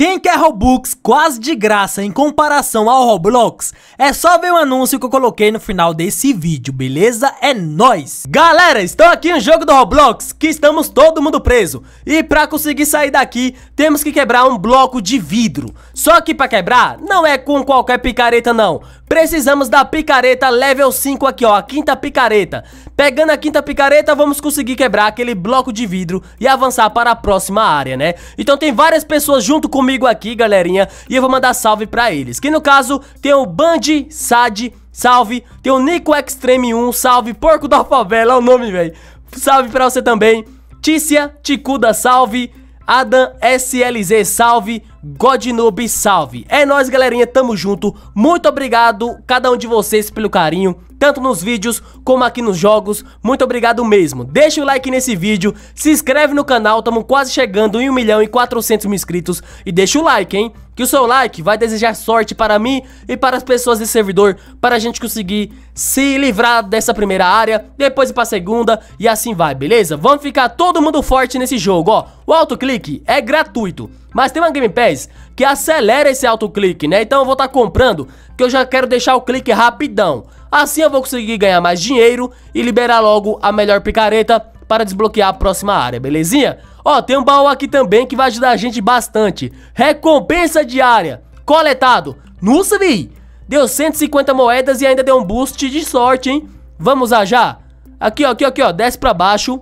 Quem quer Robux quase de graça em comparação ao Roblox, é só ver o anúncio que eu coloquei no final desse vídeo, beleza? É nóis! Galera, estou aqui no jogo do Roblox, que estamos todo mundo preso. E pra conseguir sair daqui, temos que quebrar um bloco de vidro. Só que pra quebrar, não é com qualquer picareta não. Precisamos da picareta level 5 aqui, ó, a quinta picareta. Pegando a quinta picareta, vamos conseguir quebrar aquele bloco de vidro e avançar para a próxima área, né? Então tem várias pessoas junto comigo aqui, galerinha, e eu vou mandar salve pra eles. Que no caso, tem o Band Sad, salve. Tem o Nico Extreme 1, salve. Porco da Favela, é o nome, velho. Salve pra você também. Tícia, Ticuda, salve. Adam SLZ, salve. Godnoob, salve. É nóis, galerinha, tamo junto. Muito obrigado, cada um de vocês, pelo carinho tanto nos vídeos como aqui nos jogos. Muito obrigado mesmo. Deixa o like nesse vídeo, se inscreve no canal, estamos quase chegando em 1 milhão e 400 mil inscritos. E deixa o like, hein? Que o seu like vai desejar sorte para mim e para as pessoas desse servidor, para a gente conseguir se livrar dessa primeira área, depois ir para a segunda e assim vai, beleza? Vamos ficar todo mundo forte nesse jogo, ó. O autoclique é gratuito, mas tem uma Game Pass que acelera esse autoclique, né? Então eu vou estar tá comprando, que eu já quero deixar o clique rapidão. Assim eu vou conseguir ganhar mais dinheiro e liberar logo a melhor picareta para desbloquear a próxima área, belezinha? Ó, tem um baú aqui também que vai ajudar a gente bastante. Recompensa diária. Coletado. Nossa, vi! Deu 150 moedas e ainda deu um boost de sorte, hein? Vamos usar já? Aqui, ó, aqui, aqui, ó. Desce pra baixo.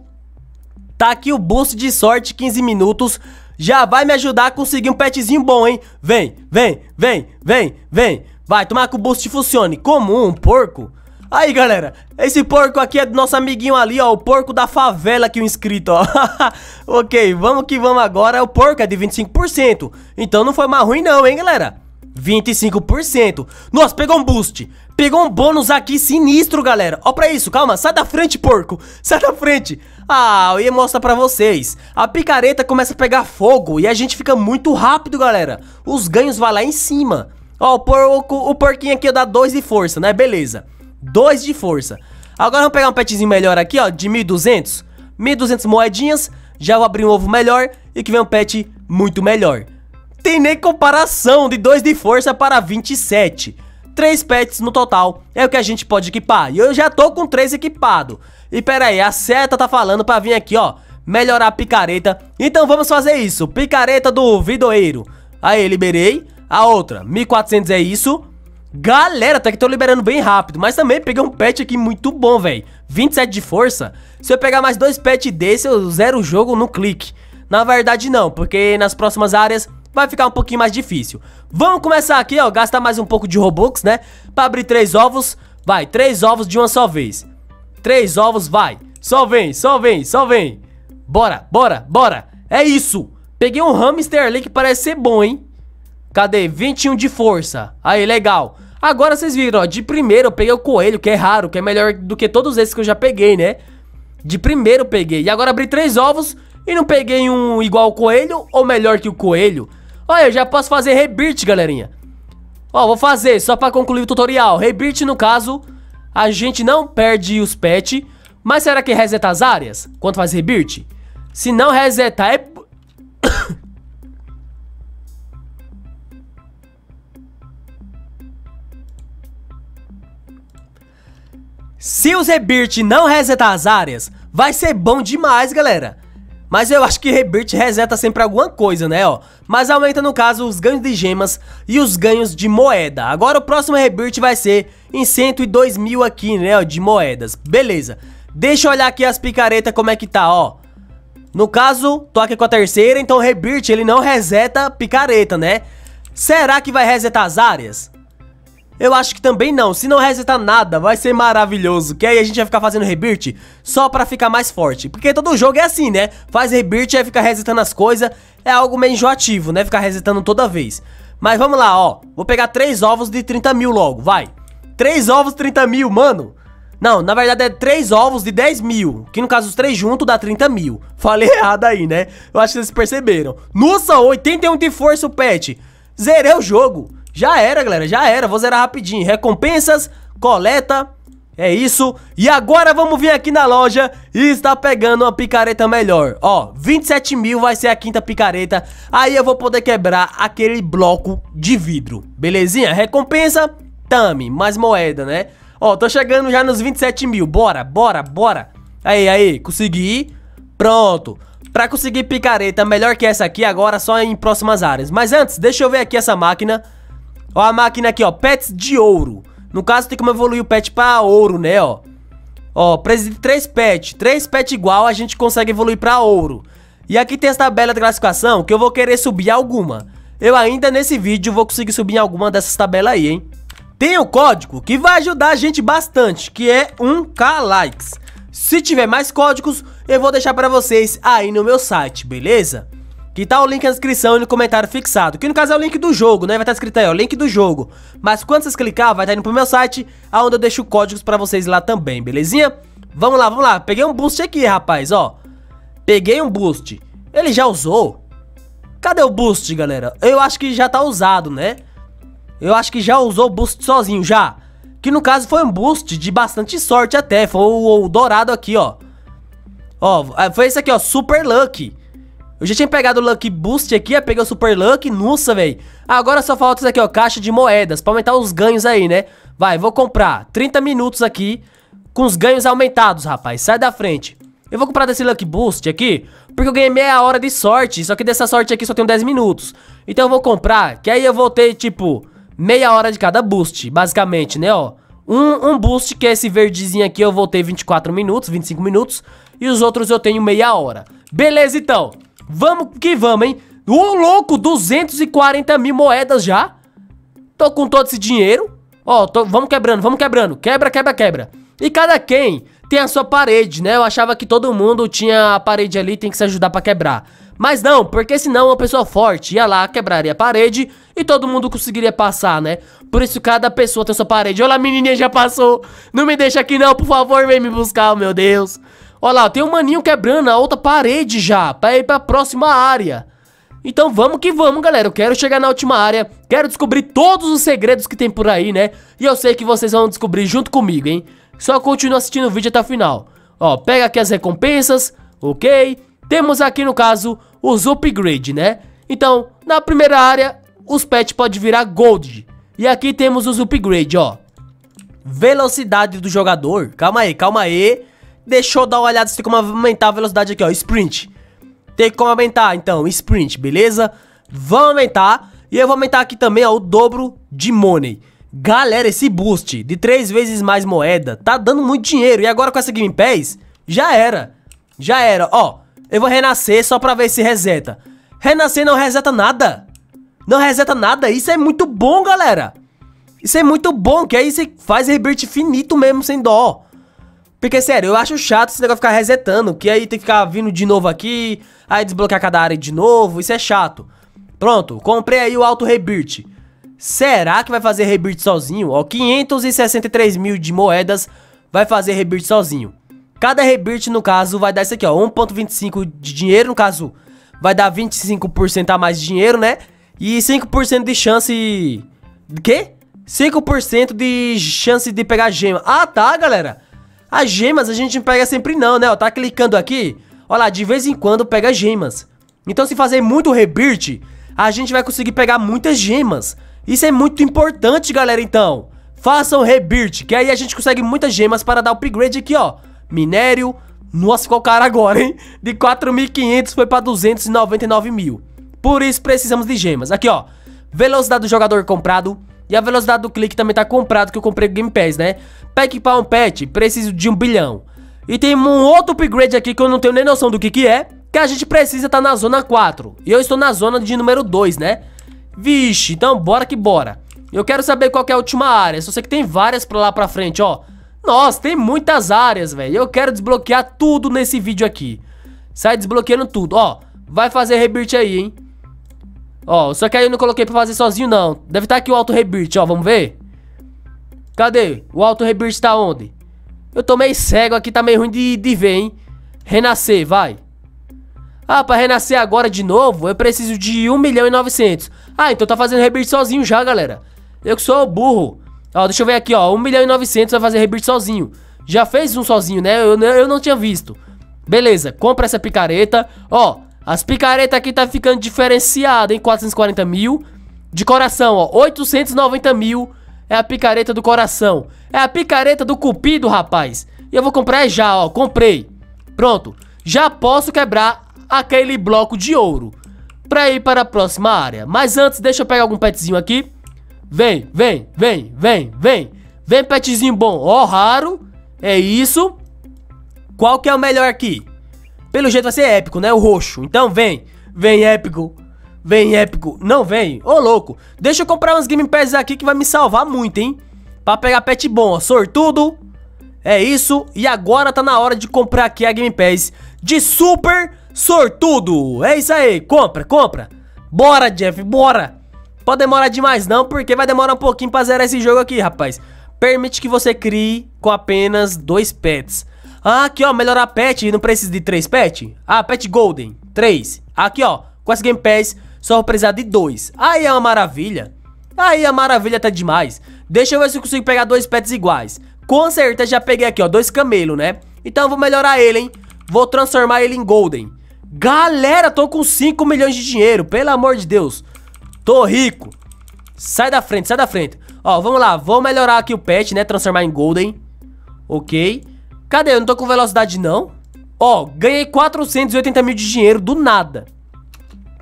Tá aqui o boost de sorte, 15 minutos. Já vai me ajudar a conseguir um petzinho bom, hein? Vem, vem, vem, vem, vem. Vai, tomar que o boost funcione. Como um porco. Aí, galera, esse porco aqui é do nosso amiguinho ali, ó, o porco da favela aqui, o inscrito, ó. ok, vamos que vamos agora, o porco é de 25%, então não foi mais ruim não, hein, galera? 25%. Nossa, pegou um boost. Pegou um bônus aqui sinistro, galera. Ó pra isso, calma. Sai da frente, porco. Sai da frente. Ah, eu ia mostrar pra vocês. A picareta começa a pegar fogo e a gente fica muito rápido, galera. Os ganhos vão lá em cima. Ó, o, porco, o porquinho aqui dá 2 de força, né? Beleza. 2 de força. Agora vamos pegar um petzinho melhor aqui, ó, de 1.200. 1.200 moedinhas. Já vou abrir um ovo melhor e que vem um pet muito melhor. Tem nem comparação de 2 de força para 27. 3 pets no total é o que a gente pode equipar. E eu já tô com 3 equipado. E pera aí, a seta tá falando pra vir aqui, ó, melhorar a picareta. Então vamos fazer isso. Picareta do vidoeiro. Aí, liberei. A outra, 1400 é isso. Galera, até que tô liberando bem rápido. Mas também peguei um pet aqui muito bom, velho. 27 de força. Se eu pegar mais dois pets desse, eu zero o jogo no clique. Na verdade, não, porque nas próximas áreas vai ficar um pouquinho mais difícil. Vamos começar aqui, ó, gastar mais um pouco de Robux, né? Pra abrir três ovos. Vai, três ovos de uma só vez. Três ovos, vai. Só vem, só vem, só vem. Bora, bora, bora. É isso. Peguei um hamster ali que parece ser bom, hein? Cadê? 21 de força. Aí, legal. Agora vocês viram, ó, de primeiro eu peguei o coelho, que é raro, que é melhor do que todos esses que eu já peguei, né? De primeiro eu peguei. E agora abri três ovos e não peguei um igual ao coelho ou melhor que o coelho. Olha, eu já posso fazer rebirth, galerinha. Ó, vou fazer, só pra concluir o tutorial. Rebirth, no caso, a gente não perde os pets. Mas será que reseta as áreas quando faz rebirth? Se não resetar, é... Se o Rebirth não resetar as áreas, vai ser bom demais, galera. Mas eu acho que Rebirth reseta sempre alguma coisa, né, ó. Mas aumenta, no caso, os ganhos de gemas e os ganhos de moeda. Agora o próximo Rebirth vai ser em 102 mil aqui, né, ó, de moedas. Beleza. Deixa eu olhar aqui as picaretas como é que tá, ó. No caso, tô aqui com a terceira, então o Rebirth, ele não reseta picareta, né? Será que vai resetar as áreas? Eu acho que também não, se não resetar nada, vai ser maravilhoso Que aí a gente vai ficar fazendo rebirth só pra ficar mais forte. Porque todo jogo é assim, né? Faz rebirth, aí fica resetando as coisas É algo meio enjoativo, né? Ficar resetando toda vez. Mas vamos lá, ó. Vou pegar três ovos de 30 mil logo, vai. Três ovos 30 mil, mano. Não, na verdade é três ovos de 10 mil Que no caso os três juntos dá 30 mil. Falei errado aí, né? Eu acho que vocês perceberam. Nossa, 81 de força o pet. Zerei o jogo já era, galera, já era. Vou zerar rapidinho. Recompensas, coleta. É isso. E agora vamos vir aqui na loja e está pegando uma picareta melhor. Ó, 27 mil vai ser a quinta picareta. Aí eu vou poder quebrar aquele bloco de vidro. Belezinha? Recompensa, tame, mais moeda, né? Ó, tô chegando já nos 27 mil. Bora, bora, bora. Aí, aí, consegui. Pronto. Pra conseguir picareta melhor que essa aqui, agora só em próximas áreas. Mas antes, deixa eu ver aqui essa máquina. Ó a máquina aqui, ó, pets de ouro. No caso, tem como evoluir o pet pra ouro, né, ó. Ó, precisa de três pets. Três pets igual, a gente consegue evoluir pra ouro. E aqui tem essa tabela de classificação que eu vou querer subir alguma. Eu ainda nesse vídeo vou conseguir subir alguma dessas tabelas aí, hein. Tem o um código que vai ajudar a gente bastante, que é 1k likes. Se tiver mais códigos, eu vou deixar pra vocês aí no meu site, beleza? Que tá o link na descrição e no comentário fixado. Que no caso é o link do jogo, né? Vai estar tá escrito aí, ó, link do jogo. Mas quando vocês clicar, vai estar tá indo pro meu site, aonde eu deixo códigos pra vocês lá também, belezinha? Vamos lá, vamos lá. Peguei um boost aqui, rapaz, ó. Peguei um boost. Ele já usou? Cadê o boost, galera? Eu acho que já tá usado, né? Eu acho que já usou o boost sozinho, já. Que no caso foi um boost de bastante sorte até. Foi o, o dourado aqui, ó. Ó, foi esse aqui, ó, Super Lucky. Eu já tinha pegado o Lucky Boost aqui, eu peguei o Super Lucky, nossa, velho. Agora só falta isso aqui, ó, caixa de moedas, pra aumentar os ganhos aí, né? Vai, vou comprar 30 minutos aqui, com os ganhos aumentados, rapaz, sai da frente. Eu vou comprar desse Lucky Boost aqui, porque eu ganhei meia hora de sorte, só que dessa sorte aqui só tem 10 minutos. Então eu vou comprar, que aí eu vou ter, tipo, meia hora de cada boost, basicamente, né, ó. Um, um boost, que é esse verdezinho aqui, eu vou ter 24 minutos, 25 minutos, e os outros eu tenho meia hora. Beleza, então. Vamos que vamos, hein? Ô, louco, 240 mil moedas já. Tô com todo esse dinheiro. Ó, tô, vamos quebrando, vamos quebrando. Quebra, quebra, quebra. E cada quem tem a sua parede, né? Eu achava que todo mundo tinha a parede ali tem que se ajudar pra quebrar. Mas não, porque senão uma pessoa forte ia lá, quebraria a parede e todo mundo conseguiria passar, né? Por isso cada pessoa tem sua parede. Olha, a menininha já passou. Não me deixa aqui não, por favor, vem me buscar, meu Deus. Olha lá, tem um maninho quebrando a outra parede já, pra ir pra próxima área. Então vamos que vamos, galera. Eu quero chegar na última área, quero descobrir todos os segredos que tem por aí, né? E eu sei que vocês vão descobrir junto comigo, hein? Só continua assistindo o vídeo até o final. Ó, pega aqui as recompensas, ok? Temos aqui, no caso, os upgrade, né? Então, na primeira área, os pets podem virar gold. E aqui temos os upgrade, ó. Velocidade do jogador. Calma aí, calma aí. Deixa eu dar uma olhada se tem como aumentar a velocidade aqui, ó. Sprint. Tem como aumentar, então, sprint, beleza? Vamos aumentar. E eu vou aumentar aqui também, ó, o dobro de money. Galera, esse boost de três vezes mais moeda tá dando muito dinheiro. E agora com essa Game Pass, já era. Já era. Ó, eu vou renascer só pra ver se reseta. Renascer não reseta nada. Não reseta nada. Isso é muito bom, galera. Isso é muito bom, que aí você faz rebirth finito mesmo, sem dó. Porque, sério, eu acho chato esse negócio ficar resetando, que aí tem que ficar vindo de novo aqui, aí desbloquear cada área de novo, isso é chato. Pronto, comprei aí o Auto Rebirth. Será que vai fazer Rebirth sozinho? Ó, 563 mil de moedas vai fazer Rebirth sozinho. Cada Rebirth, no caso, vai dar isso aqui, ó, 1.25 de dinheiro, no caso, vai dar 25% a mais de dinheiro, né? E 5% de chance... De quê? 5% de chance de pegar gema. Ah, tá, galera. As gemas a gente não pega sempre não, né? Ó, tá clicando aqui, olha lá, de vez em quando pega gemas. Então se fazer muito rebirth, a gente vai conseguir pegar muitas gemas. Isso é muito importante, galera, então. Façam rebirth, que aí a gente consegue muitas gemas para dar upgrade aqui, ó. Minério, nossa, qual cara agora, hein? De 4.500 foi pra 299 mil. Por isso precisamos de gemas. Aqui, ó. Velocidade do jogador comprado. E a velocidade do clique também tá comprado, que eu comprei o Game Pass, né? Pra equipar um pet, preciso de um bilhão. E tem um outro upgrade aqui que eu não tenho nem noção do que que é, que a gente precisa estar tá na zona 4. E eu estou na zona de número 2, né? Vixe, então bora que bora. Eu quero saber qual é a última área. Só sei que tem várias pra lá pra frente, ó. Nossa, tem muitas áreas, velho. Eu quero desbloquear tudo nesse vídeo aqui. Sai desbloqueando tudo, ó. Vai fazer rebirth aí, hein. Ó, só que aí eu não coloquei pra fazer sozinho, não. Deve estar tá aqui o auto rebirth, ó, vamos ver? Cadê? O auto rebirth tá onde? Eu tô meio cego aqui, tá meio ruim de, de ver, hein? Renascer, vai. Ah, pra renascer agora de novo, eu preciso de 1 milhão e 900. Ah, então tá fazendo rebirth sozinho já, galera. Eu que sou burro. Ó, deixa eu ver aqui, ó. 1 milhão e 900 vai fazer rebirth sozinho. Já fez um sozinho, né? Eu, eu não tinha visto. Beleza, compra essa picareta. Ó, as picaretas aqui tá ficando diferenciada, em 440 mil. De coração, ó, 890 mil é a picareta do coração. É a picareta do cupido, rapaz. E eu vou comprar já, ó, comprei. Pronto, já posso quebrar aquele bloco de ouro. Pra ir para a próxima área. Mas antes, deixa eu pegar algum petzinho aqui. Vem, vem, vem, vem, vem. Vem, petzinho bom. Ó, raro. É isso. Qual que é o melhor aqui? Pelo jeito vai ser épico, né? O roxo. Então vem. Vem, épico. Vem, épico. Não vem. Ô, louco. Deixa eu comprar umas Game Pass aqui que vai me salvar muito, hein? Pra pegar pet bom, ó. Sortudo. É isso. E agora tá na hora de comprar aqui a Game Pass de Super Sortudo. É isso aí. Compra, compra. Bora, Jeff, bora. Pode demorar demais não, porque vai demorar um pouquinho pra zerar esse jogo aqui, rapaz. Permite que você crie com apenas dois pets. Ah, aqui ó, melhorar pet, não precisa de três pets? Ah, pet golden, três. Aqui ó, com essa Game Pass, só vou precisar de dois. Aí é uma maravilha. Aí a maravilha tá demais. Deixa eu ver se eu consigo pegar dois pets iguais. Com certeza já peguei aqui ó, dois camelos, né? Então eu vou melhorar ele, hein? Vou transformar ele em golden. Galera, tô com 5 milhões de dinheiro, pelo amor de Deus. Tô rico. Sai da frente, sai da frente. Ó, vamos lá. Vou melhorar aqui o pet, né? Transformar em golden. Ok. Cadê? Eu não tô com velocidade, não. Ó, ganhei 480 mil de dinheiro do nada.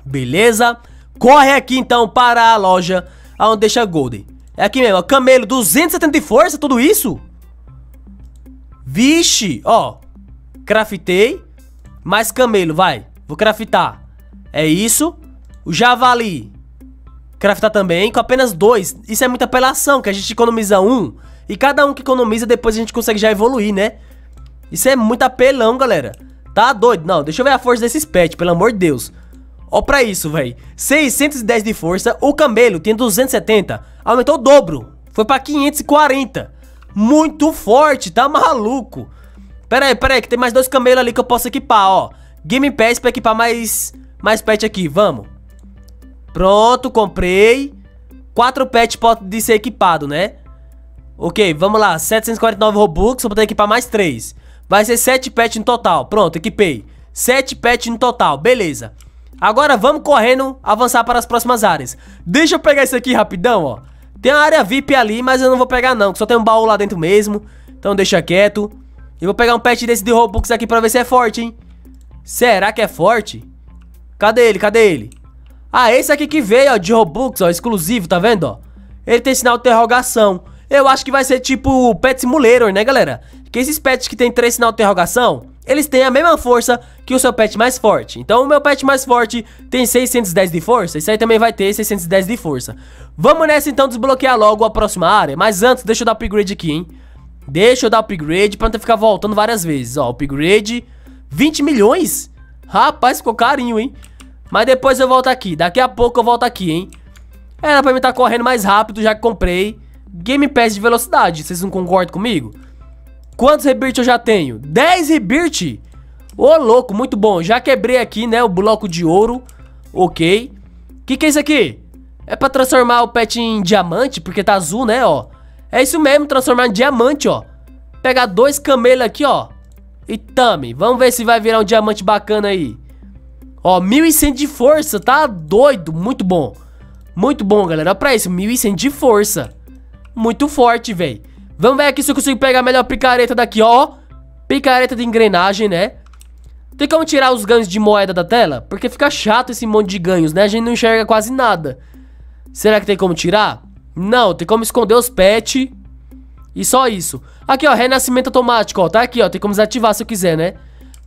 Beleza. Corre aqui, então, para a loja onde deixa golden. É aqui mesmo, ó. Camelo, 270 de força, tudo isso? Vixe, ó. Craftei. Mais camelo, vai. Vou craftar. É isso. O javali. Craftar também, com apenas dois. Isso é muita apelação, que a gente economiza um. E cada um que economiza, depois a gente consegue já evoluir, né? Isso é muito apelão, galera. Tá doido? Não, deixa eu ver a força desses pets, pelo amor de Deus. Ó pra isso, velho. 610 de força. O camelo tem 270. Aumentou o dobro. Foi pra 540. Muito forte, tá maluco. Pera aí, pera aí, que tem mais dois camelos ali que eu posso equipar, ó. Game Pass pra equipar mais, mais pet aqui, vamos. Pronto, comprei. Quatro pets podem ser equipado, né? Ok, vamos lá. 749 Robux, vou poder equipar mais três. Vai ser 7 pets no total. Pronto, equipei. 7 pets no total, beleza. Agora vamos correndo avançar para as próximas áreas. Deixa eu pegar isso aqui rapidão, ó. Tem uma área VIP ali, mas eu não vou pegar não, que só tem um baú lá dentro mesmo. Então deixa quieto. E vou pegar um pet desse de Robux aqui pra ver se é forte, hein. Será que é forte? Cadê ele? Cadê ele? Ah, esse aqui que veio, ó, de Robux, ó, exclusivo, tá vendo, ó? Ele tem sinal de interrogação. Eu acho que vai ser tipo Pet Simulator, né, galera? Que esses pets que tem três sinal de interrogação, eles têm a mesma força que o seu pet mais forte. Então o meu pet mais forte tem 610 de força, isso aí também vai ter 610 de força. Vamos nessa então desbloquear logo a próxima área, mas antes deixa eu dar upgrade aqui, hein? Deixa eu dar upgrade pra não ficar voltando várias vezes, ó, upgrade, 20 milhões? Rapaz, ficou carinho, hein? Mas depois eu volto aqui. Daqui a pouco eu volto aqui, hein? Era pra mim estar tá correndo mais rápido, já que comprei Game Pass de velocidade. Vocês não concordam comigo? Quantos rebirth eu já tenho? 10 rebirth? Ô, louco, muito bom. Já quebrei aqui, né, o bloco de ouro. Ok. Que, que é isso aqui? É pra transformar o pet em diamante, porque tá azul, né, ó. É isso mesmo, transformar em diamante, ó. Pegar dois camelos aqui, ó. E tame. Vamos ver se vai virar um diamante bacana aí. Ó, 1100 de força, tá doido, muito bom. Muito bom, galera, pra isso, 1100 de força. Muito forte, velho. Vamos ver aqui se eu consigo pegar a melhor picareta daqui, ó. Picareta de engrenagem, né? Tem como tirar os ganhos de moeda da tela? Porque fica chato esse monte de ganhos, né? A gente não enxerga quase nada. Será que tem como tirar? Não, tem como esconder os pets. E só isso. Aqui, ó, renascimento automático, ó. Tá aqui, ó. Tem como desativar se eu quiser, né?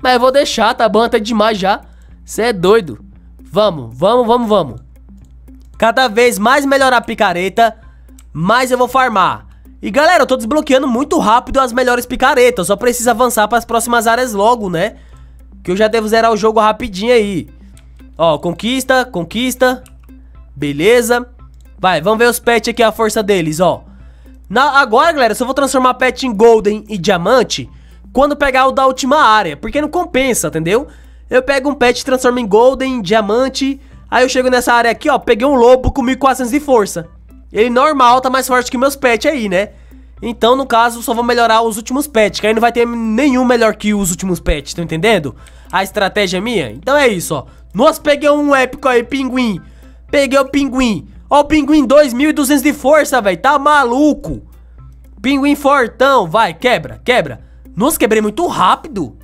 Mas eu vou deixar, tá bom? Até demais já. Você é doido. Vamos, vamos, vamos, vamos. Cada vez mais melhorar a picareta, mais eu vou farmar. E galera, eu tô desbloqueando muito rápido as melhores picaretas. Só preciso avançar para as próximas áreas logo, né? Que eu já devo zerar o jogo rapidinho aí. Ó, conquista, conquista. Beleza. Vai, vamos ver os pets aqui, a força deles, ó. Na, agora, galera, eu vou transformar pet em golden e diamante, quando pegar o da última área. Porque não compensa, entendeu? Eu pego um pet, transformo em golden, diamante. Aí eu chego nessa área aqui, ó, peguei um lobo com 1400 de força. Ele normal tá mais forte que meus pets aí, né? Então, no caso, só vou melhorar os últimos pets, que aí não vai ter nenhum melhor que os últimos pets, tá entendendo? A estratégia é minha? Então é isso, ó. Nossa, peguei um épico aí, pinguim. Peguei o pinguim. Ó, o pinguim 2.200 de força, velho. Tá maluco. Pinguim fortão. Vai, quebra, quebra. Nossa, quebrei muito rápido.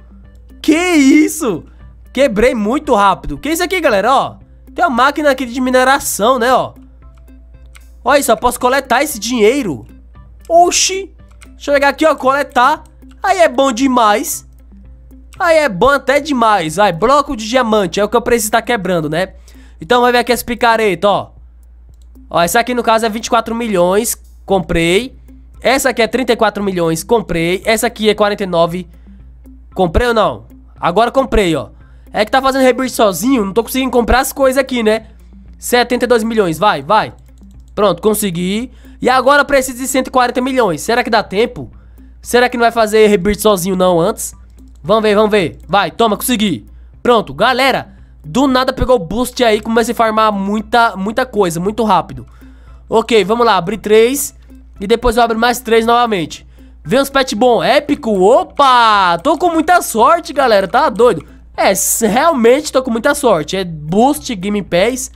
Que isso? Quebrei muito rápido. Que isso aqui, galera, ó. Tem uma máquina aqui de mineração, né, ó. Olha isso, eu posso coletar esse dinheiro. Oxi. Deixa eu pegar aqui, ó, coletar. Aí é bom demais. Aí é bom até demais. Vai, bloco de diamante. É o que eu preciso estar quebrando, né? Então vai ver aqui essa picareta, ó. Ó, essa aqui no caso é 24 milhões. Comprei. Essa aqui é 34 milhões. Comprei. Essa aqui é 49. Comprei ou não? Agora comprei, ó. É que tá fazendo rebirth sozinho. Não tô conseguindo comprar as coisas aqui, né? 72 milhões. Vai, vai. Pronto, consegui. E agora preciso de 140 milhões. Será que dá tempo? Será que não vai fazer rebirth sozinho não antes? Vamos ver, vamos ver. Vai, toma, consegui. Pronto, galera. Do nada pegou o boost aí, comecei a farmar muita, muita coisa, muito rápido. Ok, vamos lá, abrir três. E depois eu abro mais três novamente. Vem uns pet bom, épico. Opa! Tô com muita sorte, galera, tá doido? É, realmente tô com muita sorte. É boost, game pass.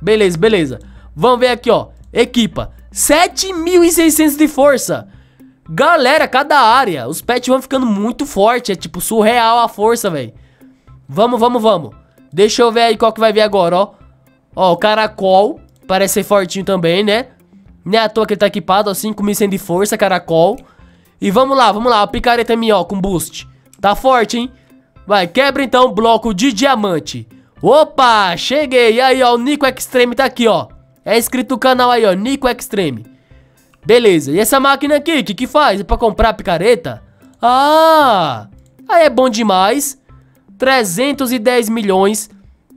Beleza, beleza. Vamos ver aqui, ó. Equipa. 7.600 de força. Galera, cada área, os pets vão ficando muito forte. É tipo surreal a força, velho. Vamos, vamos, vamos. Deixa eu ver aí qual que vai vir agora, ó. Ó, o caracol. Parece ser fortinho também, né? Nem à toa que ele tá equipado, ó. 5.100 de força, caracol. E vamos lá, vamos lá. A picareta minha, ó, com boost. Tá forte, hein? Vai, quebra então o bloco de diamante. Opa, cheguei. E aí, ó, o Nico Extreme tá aqui, ó. É inscrito no canal aí, ó, Nico Extreme. Beleza, e essa máquina aqui, o que que faz? É pra comprar picareta? Ah, aí é bom demais. 310 milhões.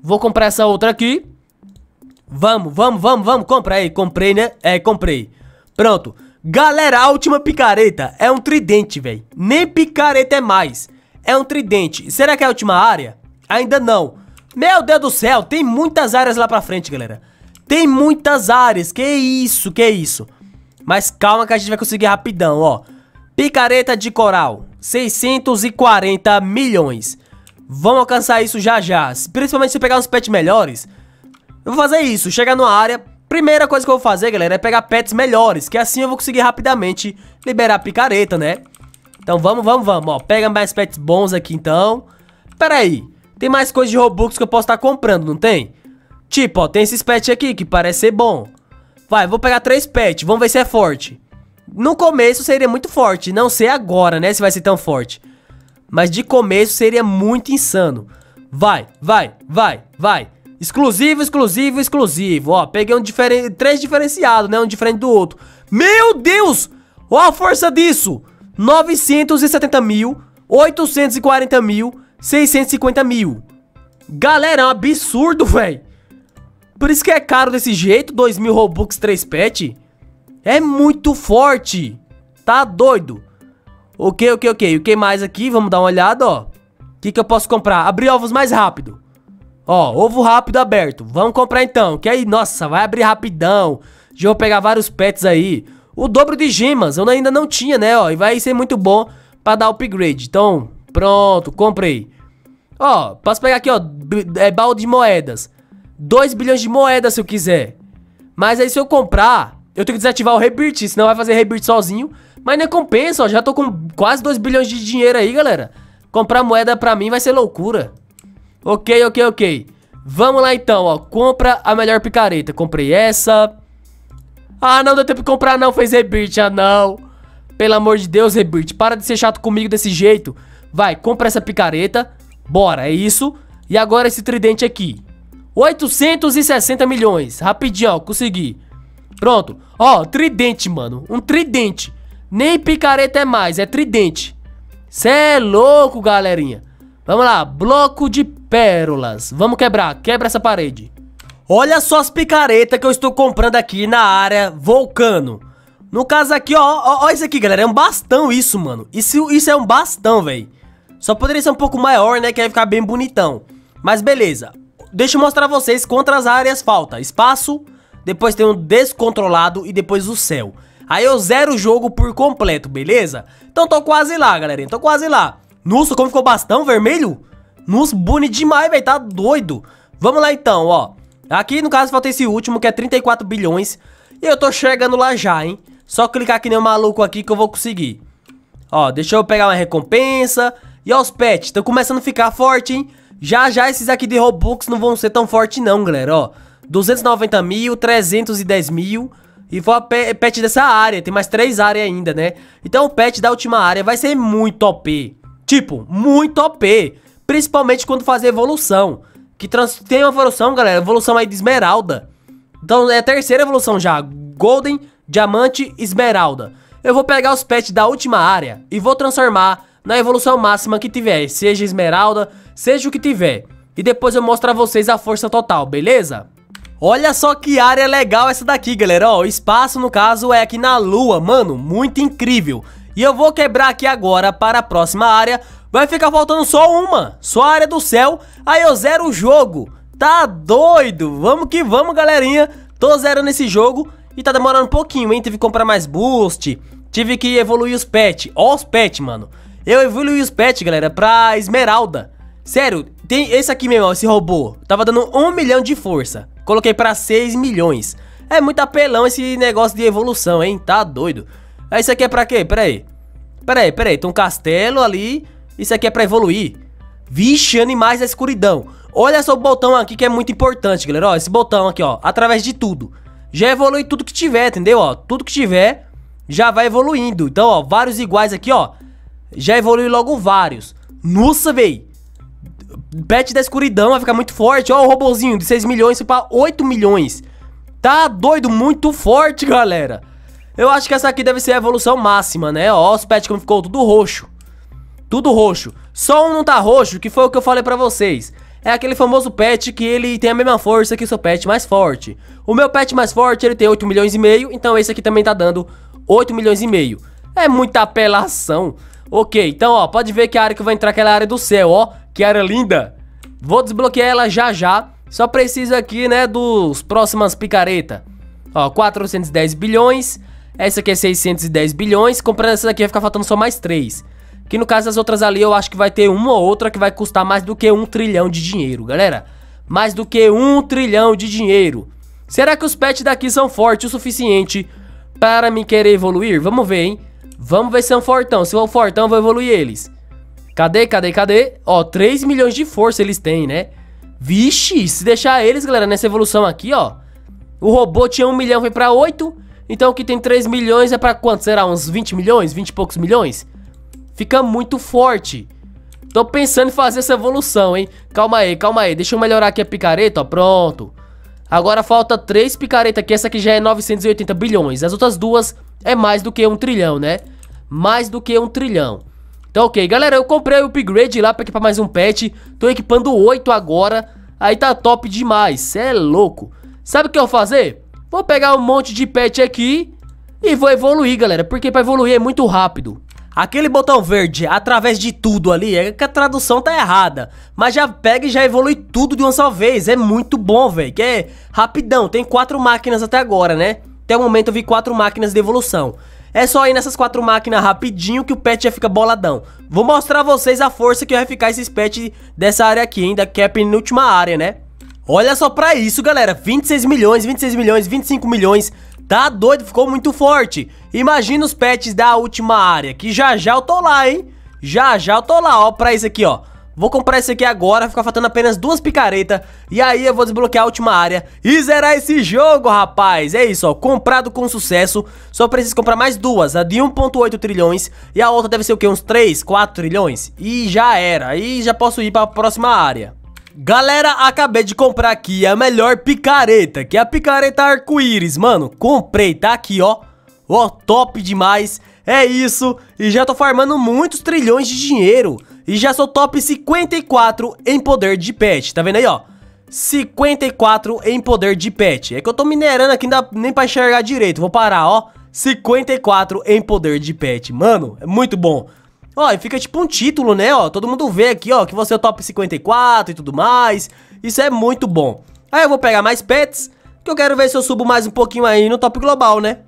Vou comprar essa outra aqui. Vamos, vamos, vamos, vamos. Compra aí, comprei, né? É, comprei. Pronto. Galera, a última picareta é um tridente, velho. Nem picareta é mais. É um tridente. Será que é a última área? Ainda não. Meu Deus do céu, tem muitas áreas lá pra frente, galera. Tem muitas áreas, que isso, que isso. Mas calma que a gente vai conseguir rapidão, ó. Picareta de coral, 640 milhões. Vamos alcançar isso já já. Principalmente se pegar uns pets melhores. Eu vou fazer isso, chegar numa área. Primeira coisa que eu vou fazer, galera, é pegar pets melhores. Que assim eu vou conseguir rapidamente liberar a picareta, né? Então vamos, vamos, vamos, ó. Pega mais pets bons aqui, então. Pera aí. Tem mais coisas de Robux que eu posso estar comprando, não tem? Tipo, ó, tem esses pets aqui que parece ser bom. Vai, vou pegar três pets, vamos ver se é forte. No começo seria muito forte, não sei agora, né, se vai ser tão forte. Mas de começo seria muito insano. Vai, vai, vai, vai. Exclusivo, exclusivo, exclusivo. Ó, peguei um diferen... três diferenciados, né, um diferente do outro. Meu Deus! Ó a força disso! 970 mil, 840 mil, 650 mil. Galera, é um absurdo, velho. Por isso que é caro desse jeito, 2 mil Robux 3 pet. É muito forte. Tá doido. Ok, ok, ok. O que mais aqui? Vamos dar uma olhada, ó. O que, que eu posso comprar? Abrir ovos mais rápido. Ó, ovo rápido aberto. Vamos comprar então. Que aí, nossa, vai abrir rapidão. Já vou pegar vários pets aí. O dobro de gemas. Eu ainda não tinha, né, ó. E vai ser muito bom pra dar upgrade. Então, pronto, comprei. Ó, posso pegar aqui, ó. É balde de moedas. 2 bilhões de moedas se eu quiser. Mas aí se eu comprar, eu tenho que desativar o Rebirth, senão vai fazer Rebirth sozinho. Mas nem compensa, ó, já tô com quase 2 bilhões de dinheiro aí, galera. Comprar moeda pra mim vai ser loucura. Ok, ok, ok. Vamos lá então, ó. Compra a melhor picareta. Comprei essa. Ah, não deu tempo de comprar não, fez Rebirth, ah não. Pelo amor de Deus, Rebirth, para de ser chato comigo desse jeito. Vai, compra essa picareta. Bora, é isso. E agora esse tridente aqui. 860 milhões. Rapidinho, ó, consegui. Pronto. Ó, tridente, mano. Um tridente. Nem picareta é mais, é tridente. Cê é louco, galerinha. Vamos lá, bloco de pérolas. Vamos quebrar, quebra essa parede. Olha só as picaretas que eu estou comprando aqui na área Vulcano. No caso aqui, ó, ó, ó isso aqui, galera, é um bastão isso, mano. Isso, isso é um bastão, velho. Só poderia ser um pouco maior, né, que ia ficar bem bonitão. Mas beleza deixa eu mostrar vocês quantas áreas falta. Espaço, depois tem o descontrolado e depois o céu. Aí eu zero o jogo por completo, beleza? Então tô quase lá, galerinha, tô quase lá. Nossa, como ficou bastão vermelho? Nossa, bonito demais, velho, tá doido. Vamos lá então, ó. Aqui no caso falta esse último que é 34 bilhões. E eu tô chegando lá já, hein? Só clicar que nem um maluco aqui que eu vou conseguir. Ó, deixa eu pegar uma recompensa. E ó, os pets, estão começando a ficar forte, hein? Já já esses aqui de Robux não vão ser tão fortes não, galera, ó. 290 mil, 310 mil. E foi a pet dessa área, tem mais três áreas ainda, né? Então o pet da última área vai ser muito OP. Tipo, muito OP. Principalmente quando fazer evolução. Que tem uma evolução, galera, evolução aí de esmeralda. Então é a terceira evolução já. Golden, Diamante, Esmeralda. Eu vou pegar os pets da última área e vou transformar na evolução máxima que tiver. Seja Esmeralda, seja o que tiver. E depois eu mostro a vocês a força total, beleza? Olha só que área legal essa daqui, galera. Ó, o espaço, no caso, é aqui na lua. Mano, muito incrível. E eu vou quebrar aqui agora para a próxima área. Vai ficar faltando só uma. Só a área do céu. Aí eu zero o jogo. Tá doido? Vamos que vamos, galerinha. Tô zerando esse jogo. E tá demorando um pouquinho, hein? Tive que comprar mais boost. Tive que evoluir os pets. Ó os pets, mano. Eu evoluí os pets, galera, pra esmeralda. Sério, tem esse aqui mesmo, ó, esse robô. Tava dando 1 milhão de força. Coloquei pra 6 milhões. É muito apelão esse negócio de evolução, hein? Tá doido. Isso aqui é pra quê? Pera aí. Pera aí, pera aí. Tem um castelo ali. Isso aqui é pra evoluir. Vixe, animais da escuridão. Olha só o botão aqui que é muito importante, galera. Ó, esse botão aqui, ó. Através de tudo. Já evolui tudo que tiver, entendeu? Ó, tudo que tiver já vai evoluindo. Então, ó, vários iguais aqui, ó. Já evolui logo vários. Nossa, véi. Pet da escuridão vai ficar muito forte. Ó o robozinho de 6 milhões para 8 milhões. Tá doido, muito forte, galera. Eu acho que essa aqui deve ser a evolução máxima, né? Ó os pets como ficou tudo roxo. Tudo roxo. Só um não tá roxo, que foi o que eu falei pra vocês. É aquele famoso pet que ele tem a mesma força que o seu pet mais forte. O meu pet mais forte, ele tem 8 milhões e meio, então esse aqui também tá dando 8 milhões e meio. É muita apelação. Ok, então ó, pode ver que a área que vai entrar é aquela área do céu, ó. Que área linda. Vou desbloquear ela já já. Só preciso aqui, né, dos próximas picareta. Ó, 410 bilhões. Essa aqui é 610 bilhões. Comprando essa daqui vai ficar faltando só mais 3. Que no caso das outras ali eu acho que vai ter uma ou outra que vai custar mais do que um trilhão de dinheiro, galera. Mais do que um trilhão de dinheiro. Será que os pets daqui são fortes o suficiente para me querer evoluir? Vamos ver, hein. Vamos ver se é um fortão. Se for um fortão, eu vou evoluir eles. Cadê, cadê, cadê? Ó, 3 milhões de força eles têm, né? Vixe, se deixar eles, galera, nessa evolução aqui, ó. O robô tinha 1 milhão, foi pra 8. Então o que tem 3 milhões é pra quanto? Será? Uns 20 milhões? 20 e poucos milhões? Fica muito forte. Tô pensando em fazer essa evolução, hein? Calma aí, calma aí. Deixa eu melhorar aqui a picareta, ó. Pronto. Agora falta 3 picaretas aqui. Essa aqui já é 980 bilhões. As outras duas é mais do que um trilhão, né? Mais do que um trilhão. Então, ok. Galera, eu comprei o upgrade lá pra equipar mais um pet. Tô equipando 8 agora. Aí tá top demais. Cê é louco. Sabe o que eu vou fazer? Vou pegar um monte de pet aqui e vou evoluir, galera. Porque pra evoluir é muito rápido. Aquele botão verde, através de tudo ali, é que a tradução tá errada. Mas já pega e já evolui tudo de uma só vez. É muito bom, velho. Que é rapidão. Tem quatro máquinas até agora, né? Até o momento eu vi quatro máquinas de evolução. É só ir nessas quatro máquinas rapidinho que o pet já fica boladão. Vou mostrar a vocês a força que vai ficar esses pets dessa área aqui, ainda que é a penúltima área, né? Olha só pra isso, galera. 26 milhões, 26 milhões, 25 milhões. Tá doido, ficou muito forte. Imagina os pets da última área, que já já eu tô lá, hein? Já já eu tô lá, ó, pra isso aqui, ó. Vou comprar esse aqui agora, ficar faltando apenas duas picaretas E aí eu vou desbloquear a última área E zerar esse jogo, rapaz. É isso, ó, comprado com sucesso. Só preciso comprar mais duas, a de 1.8 trilhões E a outra deve ser o quê? Uns 3, 4 trilhões? E já era, aí já posso ir para a próxima área. Galera, acabei de comprar aqui a melhor picareta Que é a picareta arco-íris, mano Comprei, tá aqui, ó. Ó, top demais. É isso, e já tô farmando muitos trilhões de dinheiro e já sou top 54 em poder de pet, tá vendo aí, ó? 54 em poder de pet. É que eu tô minerando aqui, dá nem pra enxergar direito. Vou parar, ó. 54 em poder de pet. Mano, é muito bom. Ó, e fica tipo um título, né, ó. Todo mundo vê aqui, ó, que você é o top 54 e tudo mais. Isso é muito bom. Aí eu vou pegar mais pets, que eu quero ver se eu subo mais um pouquinho aí no top global, né?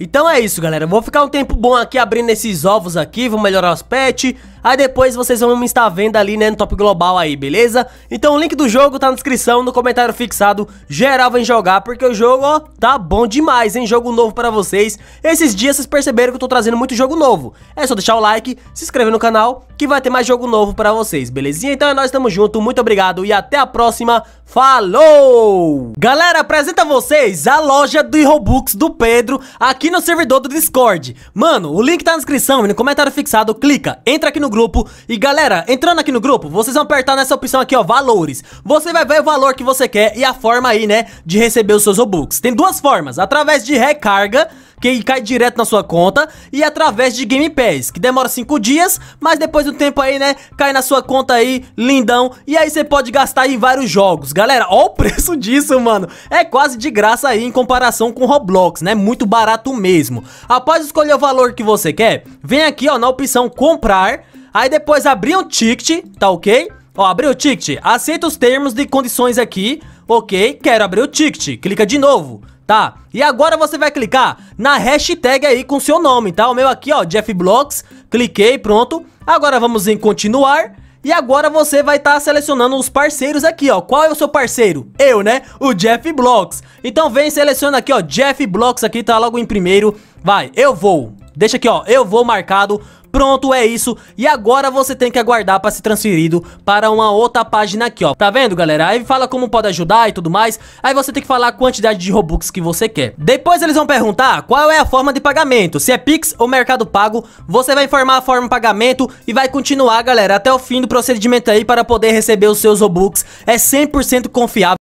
Então é isso, galera. Vou ficar um tempo bom aqui abrindo esses ovos aqui, vou melhorar os pets. Aí depois vocês vão estar vendo ali, né, no top global aí, beleza? Então o link do jogo tá na descrição, no comentário fixado. Geral vem jogar, porque o jogo, ó, tá bom demais, hein? Jogo novo pra vocês. Esses dias vocês perceberam que eu tô trazendo muito jogo novo. É só deixar o like, se inscrever no canal, que vai ter mais jogo novo pra vocês, belezinha? Então é nóis, tamo junto, muito obrigado e até a próxima. Falou! Galera, apresenta vocês a loja do Robux do Pedro aqui no servidor do Discord. Mano, o link tá na descrição e no comentário fixado, clica, entra aqui no grupo e galera, entrando aqui no grupo, vocês vão apertar nessa opção aqui, ó, valores. Você vai ver o valor que você quer e a forma aí, né, de receber os seus Robux. Tem duas formas, através de recarga que cai direto na sua conta e através de Game Pass, que demora 5 dias, mas depois do tempo aí, né, cai na sua conta aí, lindão, e aí você pode gastar em vários jogos. Galera, ó o preço disso, mano, é quase de graça aí em comparação com Roblox, né, muito barato mesmo. Após escolher o valor que você quer, vem aqui, ó, na opção comprar, aí depois abrir um ticket, tá ok? Ó, abriu o ticket, aceita os termos e condições aqui, ok, quero abrir o ticket, clica de novo tá? E agora você vai clicar na hashtag aí com seu nome, tá? O meu aqui, ó, Jeff Blocks, cliquei, pronto. Agora vamos em continuar. E agora você vai estar tá selecionando os parceiros aqui, ó. Qual é o seu parceiro? Eu, né? O Jeff Blocks. Então vem, seleciona aqui, ó, Jeff Blocks aqui, tá logo em primeiro. Vai, eu vou. Deixa aqui, ó, eu vou marcado Pronto, é isso. E agora você tem que aguardar para ser transferido para uma outra página aqui, ó. Tá vendo, galera? Aí fala como pode ajudar e tudo mais. Aí você tem que falar a quantidade de Robux que você quer. Depois eles vão perguntar qual é a forma de pagamento. Se é Pix ou Mercado Pago. Você vai informar a forma de pagamento e vai continuar, galera, até o fim do procedimento aí para poder receber os seus Robux. É 100% confiável.